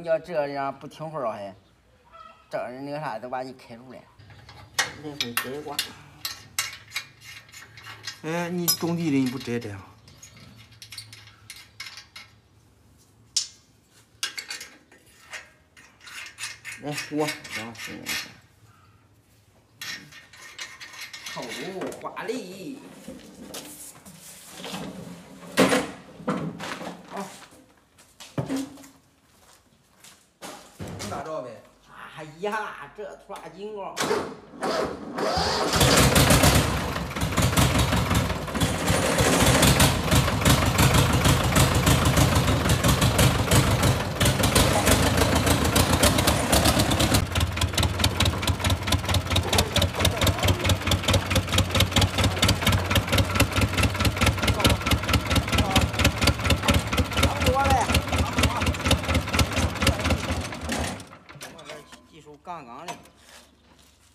你要这样不听话了还，这人那个啥都把你开除了。来回摘瓜。哎，你种地的你不摘摘啊？来我，然后是那个。套路花梨。好。能打着呗？哎呀，这拖拉机哦不多了。我这技术杠杠的，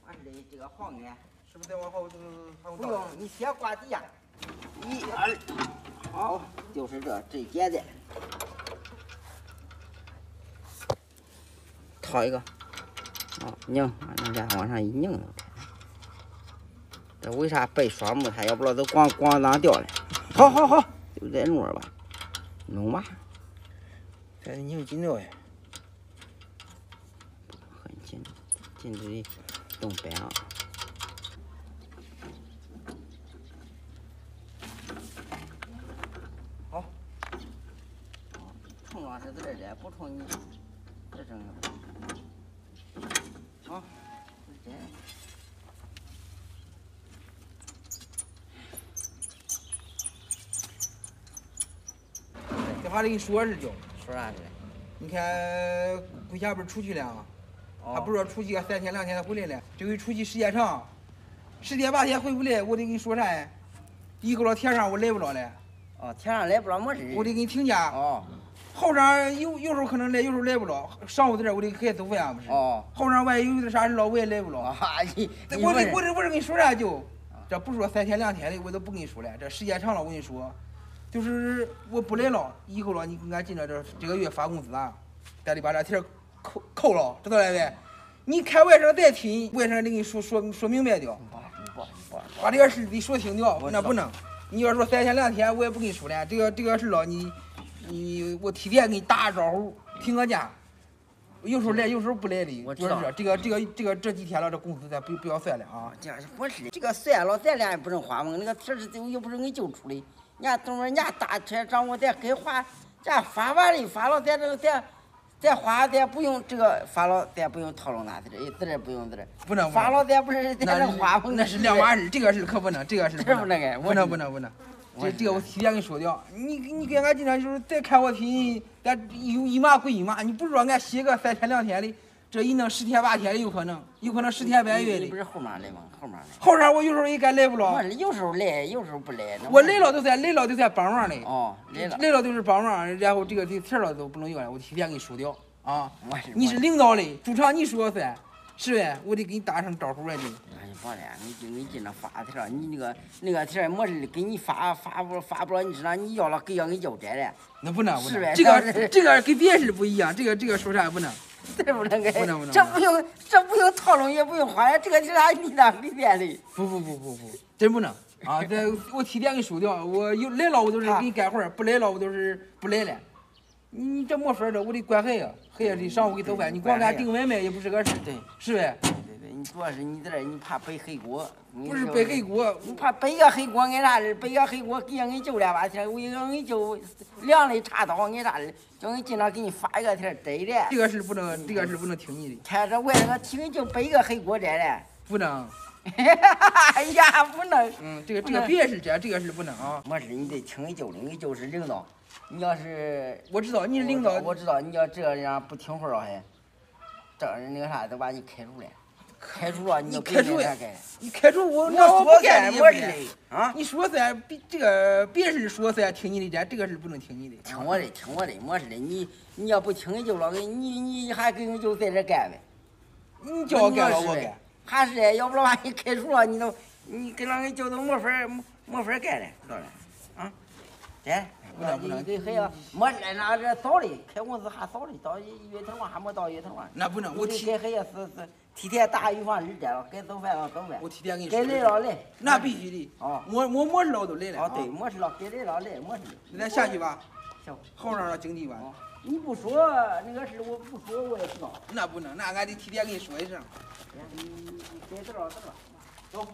完了这个黄呢，是不是再往后不用，你先挂底下，一二，好，就是这最简单。套一个，好拧，往上一拧就开。这为啥背双木它要不然都咣咣当掉了。好好好，就这弄吧，弄吧，这你有紧着哎。很紧，紧着的动摆啊。好，冲啊是在这儿，不冲你这整个。好，就这样。这话得跟你说是叫，说啥的？你看龟侠不是出去了吗？他不是说出去个三天两天他回来了，这回出去时间长，十天八天回不来，我得跟你说啥呀？以后到天上我来不了了，哦，天上来不了没事。我得给你请假。哦后上有有时候可能来，有时候来不了。上午在这儿我得给孩子做饭不是？哦。后上万一有点啥事了，我也来不了。啊，你你我问得我得我得跟你说啥就，这不是说三天两天的，我都不跟你说了。这时间长了，我跟你说，就是我不来了，以后了，你给俺进了这这个月发工资啊，咱得把这钱扣扣了，知道了呗？你看外甥再听，外甥得给你说说说明白的，不不不，把这个事得说清的我，知道那不能。你要说三天两天，我也不跟你说了。这个这个事了，你你我提前给你打个招呼，请个假。有时候来，有时候不来的。我知道就是这个这个这个这几天了，这工资咱不不要算了啊。这不是这个算了，咱俩也不能花嘛。那个钱是又不是你救出的，人家等会儿人家大车掌握，咱该花，咱发完了发了，咱这个咱咱花，咱不用这个发了，咱不用套路那字儿，字儿不用字儿。不能不发了，咱不是咱那花不？那是两码事，这个事可不能，这个事可不能给不能不能不能。这这个我提前跟你说的，你你跟俺经常就是再看我听，咱有一码归一码，你不是说俺歇个三天两天的，这一弄十天八天的有可能，有可能十天半月的。你不是后面来吗？后面来。后边我有时候也该来不了有时候来，有时候不来。我来了都算来了都算帮忙的，哦，来了。来了都是帮忙，然后这个这钱了都不能要了，我提前给你输掉啊。我是你是领导的，主场你说了算，是呗？我得给你打声招呼来的。哎呀，别了，你就你进那发条儿，你那个那个条儿没事，给你发发不发不了，你知道你要了给要给要摘了，那不能不是呗能，这个 这个跟别事不一样，这个这个说啥也不能。对不能给？不能不能这不用这不用套路，也不用花，这个是俺你那里边的。不不不不不，真不能啊！这我提前给你说掉，我有来了我都是给你干活，不来了我都是不来了。你你这没法儿的，我得管孩子，孩子得上午给做饭，你光干订外卖也不是个事儿，对是呗？主要是你在这儿，你怕背黑锅。不是背黑锅，你怕背个黑锅，挨啥的？背个黑锅，给俺救两把钱，我让俺救两肋插刀，挨啥的？叫俺进来给你发一个天儿摘的。这个事不能，这个事不能听你的，看这外头个听就背个黑锅摘的。不能。哎呀，不能。嗯，这个这个别是这，这个事不能啊！没事，你得听救的，你就是领导。你要是我知道你是领导，我知道你要这样不听话了还，这人那个啥都把你开除了，开除了你就开除。你开除我，我那我不干没事也不干的啊，你说噻别这个别人说噻听你的，咱这个事不能听你的。听我的，听我的，没事的。你你要不听就了，你你还跟人就在这干呗。你叫我干了我干。还是的，要不然把你开除了，你都你跟那个叫都没法儿没没法儿干了，知道了？啊，来，不能不能给孩子没来那这早的，开工资还早的，到一月头嘛还没到月头嘛。那不能，我你提给孩子是是提前打预防针了，该做饭了做饭我，提前跟你该来说。了来。那必须的。哦我我没事了我都来了。哦对，没事了，该来了来，没事。那咱下去吧，行。好让让经济吧。哦，你不说那个事，我不说我也知道。那不能，那俺得提前跟你说一声。哎呀，你你该知道知道。走。